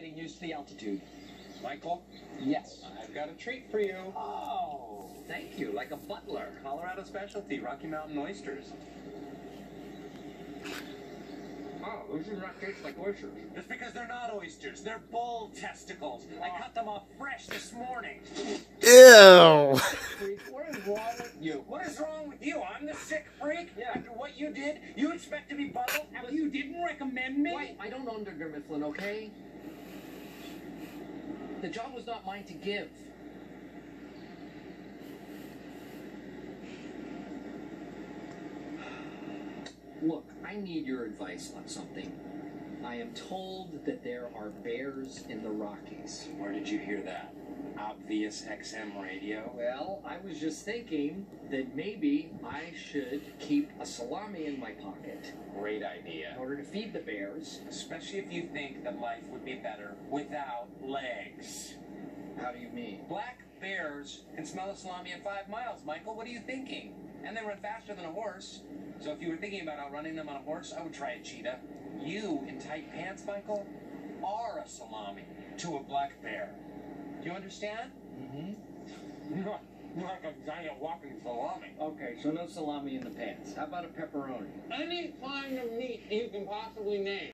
getting used to the altitude. Michael, Yes. I've got a treat for you. Oh, thank you. Like a butler. Colorado specialty, Rocky Mountain oysters. Oh, those do not taste like oysters. It's because they're not oysters. They're bull testicles. I oh. cut them off fresh this morning. Ew. Freak, what is wrong with you? What is wrong with you? I'm the sick freak? Yeah. After what you did, you expect to be bundled? And you didn't recommend me? Wait, I don't own Dunder Mifflin, okay? The job was not mine to give. Look, I need your advice on something. I am told that there are bears in the Rockies. Where did you hear that? Sirius XM radio? Well, I was just thinking that maybe I should keep a salami in my pocket Great idea. in order to feed the bears. Especially if you think that life would be better without legs. How do you mean? Black bears can smell a salami at five miles, Michael. What are you thinking? And they run faster than a horse. So if you were thinking about outrunning them on a horse, I would try a cheetah. You, in tight pants, Michael, are a salami to a black bear. Do you understand? Mm-hmm. You're like a giant walking salami. Okay, so no salami in the pants. How about a pepperoni? Any kind of meat you can possibly name.